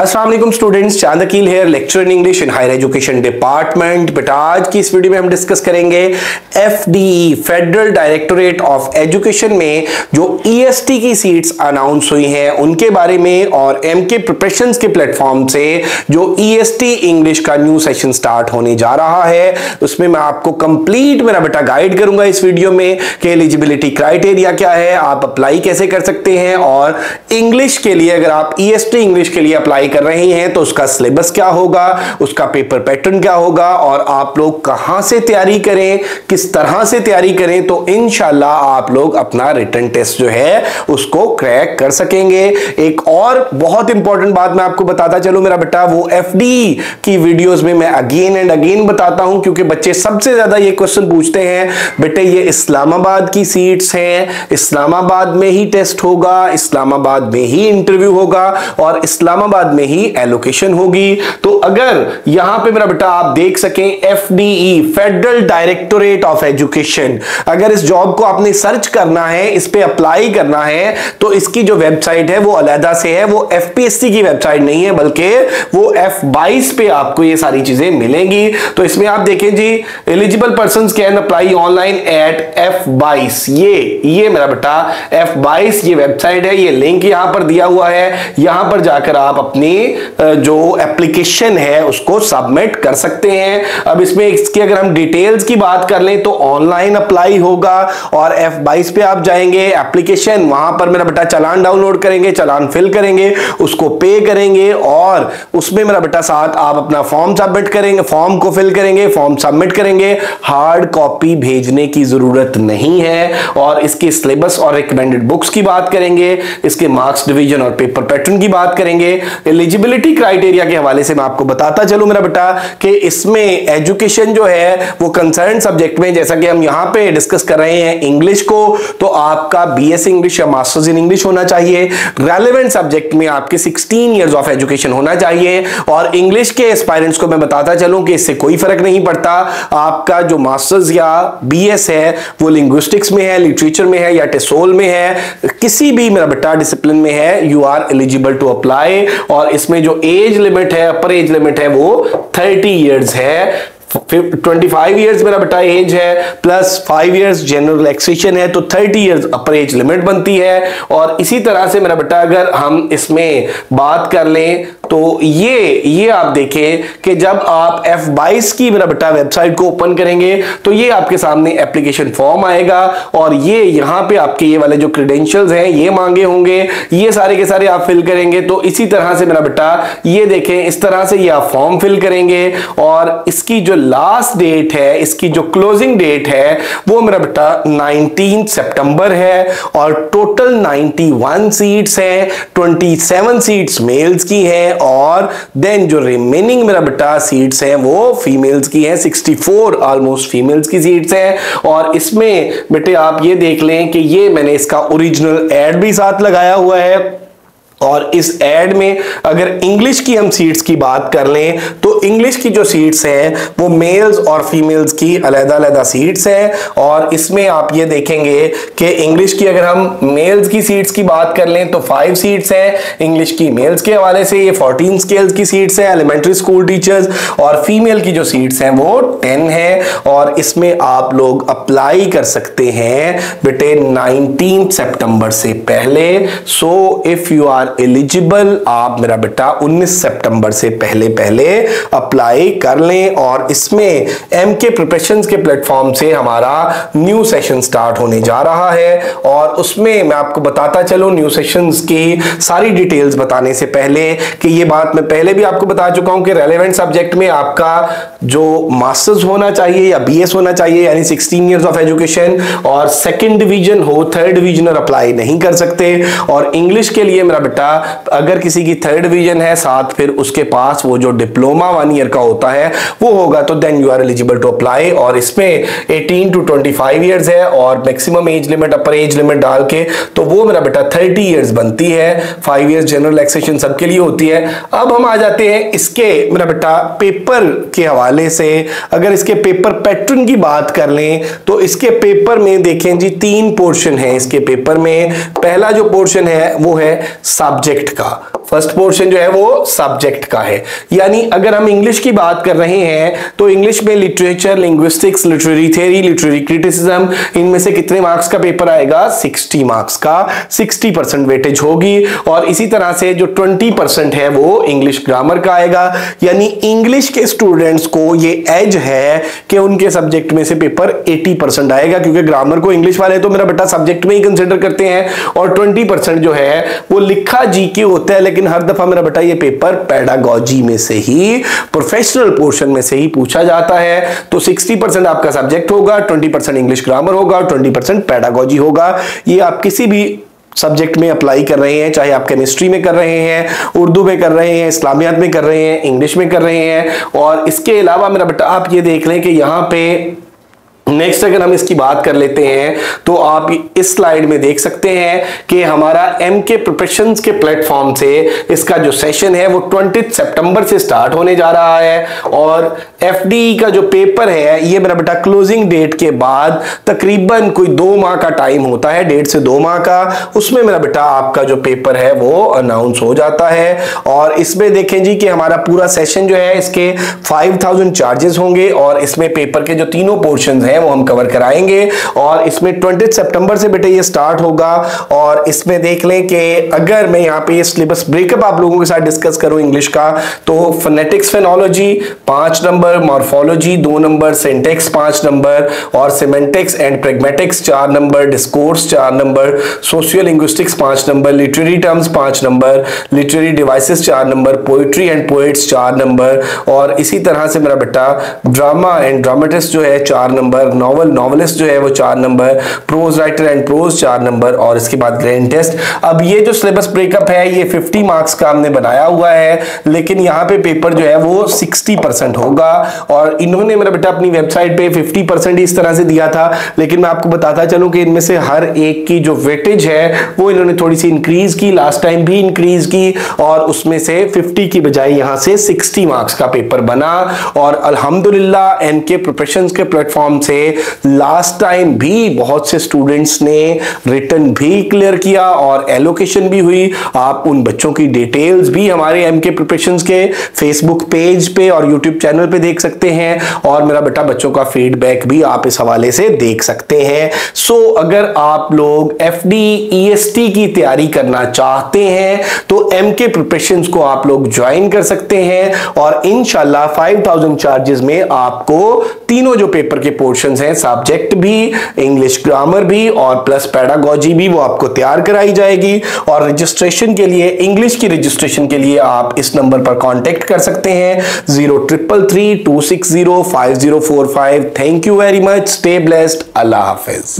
Aslam students, Chand Aqeel here lecture in English in higher education department but, आज की इस video में हम डिस्कस करेंगे F federal directorate of education में जो ईएसटी e की सीट्स अनाउंस हुई हैं, उनके बारे में और एम के प्रिपरेशन के प्लेटफॉर्म से जो ईएसटी e इंग्लिश का न्यू सेशन स्टार्ट होने जा रहा है, उसमें मैं आपको कंप्लीट मेरा बेटा गाइड करूँगा इस वीडियो में कि एलिजिबिलिटी क्राइटेरिया क्या है, आप अप्लाई कैसे कर सकते हैं और इंग्लिश के लिए, अगर आप ईएसटी e इंग्लिश के लिए अप्लाई अप्लाई कर रहे हैं तो उसका सिलेबस क्या होगा, उसका पेपर पैटर्न क्या होगा, और आप लोग कहाँ से तैयारी करें, किस तरह से तैयारी करें तो इनशाला आप लोग अपना रिटर्न टेस्ट जो है, उसको क्रैक कर सकेंगे। एक और बहुत इंपॉर्टेंट बात मैं आपको बताता चलू, मेरा बेटा, वो एफडी की वीडियोस में मैं अगेन एंड अगेन बताता हूँ, क्योंकि बच्चे सबसे ज़्यादा ये क्वेश्चन पूछते हैं, बेटे, ये इस्लामाबाद की सीट्स हैं, इस्लामाबाद में ही टेस्ट होगा, इस्लामाबाद में ही इंटरव्यू होगा, और इस्लामाबाद में ही एलोकेशन होगी। तो अगर यहाँ पे मेरा बेटा आप देख सकें F federal directorate of education अगर इस जॉब को आपने सर्च करना है, इस पे अप्लाई करना है तो इसकी जो वेबसाइट है, वो अलहदा से है। वो एफ़ की वेबसाइट नहीं है, बल्कि वो एफ़ पे आपको ये सारी चीज़ें मिलेंगी। तो इसमें आप देखें जी eligible person can apply online at F ये ये मेरा बेटा एफ़ ये वेबसाइट है। ये लिंक यहाँ पर दिया हुआ है। यहाँ पर जाकर आप अपने अपनी जो एप्लीकेशन है, उसको सबमिट कर सकते हैं। अब इसमें इसकी अगर हम डिटेल्स की बात कर लें तो ऑनलाइन अप्लाई होगा और एफ़ बाईस पे आप जाएँगे एप्लीकेशन वहाँ पर मेरा बेटा चलान डाउनलोड करेंगे, चलान फिल करेंगे, उसको पे करेंगे और उसमें मेरा बेटा साथ आप अपना फॉर्म सबमिट करेंगे फॉर्म को फिल करेंगे फॉर्म सबमिट करेंगे। हार्ड कॉपी भेजने की ज़रूरत नहीं है और इसके सिलेबस और रिकमेंडेड बुक्स की बात करेंगे, इसके मार्क्स डिवीज़न और पेपर पैटर्न की बात करेंगे। एलिजिबिलिटी क्राइटेरिया के हवाले से मैं आपको बताता चलूँ मेरा बेटा कि इसमें एजुकेशन जो है, वो कंसर्न सब्जेक्ट में, जैसा कि हम यहाँ पे डिस्कस कर रहे हैं इंग्लिश को तो आपका बीएस इंग्लिश या मास्टर्स इन इंग्लिश होना चाहिए। रेलिवेंट सब्जेक्ट में आपके 16 इयर्स ऑफ़ एजुकेशन होना चाहिए। और इंग्लिश के एस्पायरेंट्स को मैं बताता चलूँ कि इससे कोई फ़र्क नहीं पड़ता। आपका जो मास्टर्स या बीएस है, वो लिंग्विस्टिक्स में है लिटरेचर में है, या टेसोल में है, किसी भी मेरा बेटा डिसिप्लिन में है you are eligible to apply और और इसमें जो एज लिमिट है अपर एज लिमिट है, वो थर्टी ईयर्स है। 25 इयर्स मेरा बेटा एज है प्लस 5 इयर्स जनरल रिलैक्सेशन है तो 30 इयर्स अपर एज लिमिट बनती है। और इसी तरह से मेरा बेटा, अगर हम इसमें बात कर लें तो ये ये आप देखें कि जब आप F22 की मेरा बेटा वेबसाइट को ओपन करेंगे तो ये आपके सामने एप्लीकेशन फॉर्म आएगा और ये यहाँ पे आपके ये वाले जो क्रेडेंशियल्स हैं, ये मांगे होंगे, ये सारे के सारे आप फिल करेंगे। तो इसी तरह से मेरा बेटा, ये देखें, इस तरह से ये आप फॉर्म फिल करेंगे और इसकी जो लास्ट डेट है, इसकी जो क्लोजिंग डेट है, वो मेरा बेटा नाइनटीन सितंबर है और टोटल 91 सीट्स हैं 27 सीट्स मेल्स की हैं और देन जो रिमेनिंग मेरा बेटा सीट्स हैं, वो फीमेल्स की हैं 64 ऑलमोस्ट फीमेल्स की सीट्स हैं। और इसमें बेटे आप ये देख लें कि ये मैंने इसका ओरिजिनल एड भी साथ लगाया हुआ है। और इस एड में अगर इंग्लिश की हम सीट्स की बात कर लें तो इंग्लिश की जो सीट्स हैं, वो मेल्स और फीमेल्स की अलहदा अलहदा सीट्स हैं। और इसमें आप ये देखेंगे कि इंग्लिश की अगर हम मेल्स की सीट्स की बात कर लें तो फाइव सीट्स हैं। इंग्लिश की मेल्स के हवाले से ये फोर्टीन स्केल्स की सीट्स हैं एलिमेंट्री स्कूल टीचर्स और फीमेल की जो सीट्स हैं, वो टेन है। और इसमें आप लोग अप्लाई कर सकते हैं बेटे नाइनटीन सेप्टेंबर से पहले। So if you are eligible आप मेरा बेटा 19 सितंबर से पहले पहले अप्लाई कर लें और इसमें एम के प्रिपरेशन के प्लेटफॉर्म से हमारा न्यू सेशन स्टार्ट होने जा रहा है। और उसमें मैं आपको बताता चलूँ न्यू सेशंस की सारी डिटेल्स बताने से पहले कि ये बात मैं पहले भी आपको बता चुका हूँ कि रेलेवेंट सब्जेक्ट में आपका जो मास्टर्स होना चाहिए या बीएस होना चाहिए, यानी 16 इयर्स ऑफ़ एजुकेशन और सेकेंड डिवीज़न हो थर्ड डिवीज़न अप्लाई नहीं कर सकते। और इंग्लिश के लिए मेरा बेटा बेटा, अगर किसी की थर्ड डिवीज़न है, साथ फिर उसके पास वो जो डिप्लोमा वन ईयर का होता है, वो होगा तो then you are eligible to apply और इसमें 18 टू 25 इयर्स है और maximum age limit upper age limit डाल के तो वो मेरा बेटा 30 इयर्स बनती है। फाइव इयर्स जनरल एक्सेशन सबके लिए होती है। अब हम आ जाते हैं इसके, मेरा बेटा पेपर के हवाले से। अगर इसके पेपर पैटर्न की बात कर लें तो इसके पेपर में देखें जी, तीन पोर्शन है इसके पेपर में। पहला जो पोर्शन है, वो है सब्जेक्ट का। फ़र्स्ट पोर्शन जो है वो सब्जेक्ट का है। यानी अगर हम इंग्लिश की बात कर रहे हैं तो इंग्लिश में literature linguistics literary theory literary criticism इनमें से कितने मार्क्स का पेपर आएगा? 60 मार्क्स का। 60 परसेंट वेटेज होगी और इसी तरह से जो 20 परसेंट है वो इंग्लिश ग्रामर का आएगा। यानी इंग्लिश के स्टूडेंट्स को ये एज है कि उनके सब्जेक्ट में से पेपर 80 परसेंट आएगा, क्योंकि ग्रामर को इंग्लिश वाले तो मेरा बेटा सब्जेक्ट में ही कंसिडर करते हैं और 20 परसेंट जो है वो लिखा जी के होता है, लेकिन हर दफ़ा मेरा बेटा ये पेपर पैडागोजी में से ही प्रोफेशनल पोर्शन में से ही पूछा जाता है। तो 60 परसेंट आपका सब्जेक्ट होगा 20 परसेंट इंग्लिश ग्रामर होगा 20 परसेंट पैडागोजी होगा। ये आप किसी भी सब्जेक्ट में अप्लाई कर रहे हैं, चाहे आप केमिस्ट्री में कर रहे हैं, उर्दू में कर रहे हैं, इस्लामियात में कर रहे हैं इंग्लिश में कर रहे हैं, और इसके अलावा मेरा बेटा, आप ये देख लें कि यहाँ पे नेक्स्ट अगर हम इसकी बात कर लेते हैं तो आप इस स्लाइड में देख सकते हैं कि हमारा एम के प्रोफेशन के प्लेटफॉर्म से इसका जो सेशन है, वो ट्वेंटी सितंबर से स्टार्ट होने जा रहा है। और एफ़ e का जो पेपर है, ये मेरा बेटा क्लोजिंग डेट के बाद तकरीबन कोई दो माह का टाइम होता है, डेढ़ से दो माह का। उसमें मेरा बेटा आपका जो पेपर है, वो अनाउंस हो जाता है। और इसमें देखें जी कि हमारा पूरा सेशन जो है, इसके फाइव चार्जेस होंगे। और इसमें पेपर के जो तीनों पोर्शन हैं वो हम कवर कराएँगे और इसमें ट्वेंटी सितंबर से बेटे ये स्टार्ट होगा और इसमें देख लें कि अगर मैं यहाँ पे सिलेबस ब्रेकअप आप लोगों के साथ डिस्कस करूँ इंग्लिश का तो फोनेटिक्स फेनोलॉजी पाँच नंबर मॉर्फोलॉजी दो नंबर सेंटेक्स पाँच नंबर और सिमेंटिक्स एंड प्रेगमेटिक्स चार नंबर डिस्कोर्स चार नंबर सोशियो लिंग्विस्टिक्स पाँच नंबर लिटरेरी टर्म्स पाँच नंबर लिटरेरी डिवाइसेस चार नंबर पोइट्री एंड पोइट्स चार नंबर और इसी तरह से मेरा बेटा ड्रामा एंड ड्रामेटिस्ट जो है चार नंबर नंबर नॉवल नॉवलिस्ट जो है वो चार number prose writer and prose चार नंबर और इसके बाद ग्रैंड टेस्ट अब ये जो सिलेबस ब्रेकअप है, ये 50 मार्क्स का हमने बनाया हुआ है, लेकिन यहाँ पे पेपर जो है वो 60 परसेंट होगा और इन्होंने मेरा बेटा अपनी वेबसाइट पे 50 परसेंट इस तरह से दिया था, लेकिन मैं आपको बताता चलूँ कि इनमें से हर एक की जो वेटेज है, वो इन्होंने थोड़ी सी इंक्रीज की लास्ट टाइम भी इंक्रीज की और उसमें से 50 की बजाय यहाँ से 60 मार्क्स का पेपर बना और अलहमदुल्ला एन के प्रोफेशन के प्लेटफॉर्म से लास्ट टाइम भी बहुत से स्टूडेंट्स ने रिटर्न भी क्लियर किया और एलोकेशन भी हुई। आप उन बच्चों की डिटेल्स भी हमारे एम के प्रिपरेशन के फेसबुक पेज पे और यूट्यूब चैनल पे देख सकते हैं और मेरा बेटा बच्चों का फीडबैक भी आप इस हवाले से देख सकते हैं। सो so, अगर आप लोग एफ़ डी e की तैयारी करना चाहते हैं तो एम के प्रिपरेशन को आप लोग ज्वाइन कर सकते हैं और इनशाला फाइव चार्जेस में आपको तीनों जो पेपर के पोर्शन क्वेश्चंस हैं सब्जेक्ट भी इंग्लिश ग्रामर भी, और प्लस पैडागोजी भी वो आपको तैयार कराई जाएगी। और रजिस्ट्रेशन के लिए इंग्लिश की रजिस्ट्रेशन के लिए आप इस नंबर पर कॉन्टेक्ट कर सकते हैं। Zero triple three two six zero five zero four five thank you very much stay blessed Allah Hafiz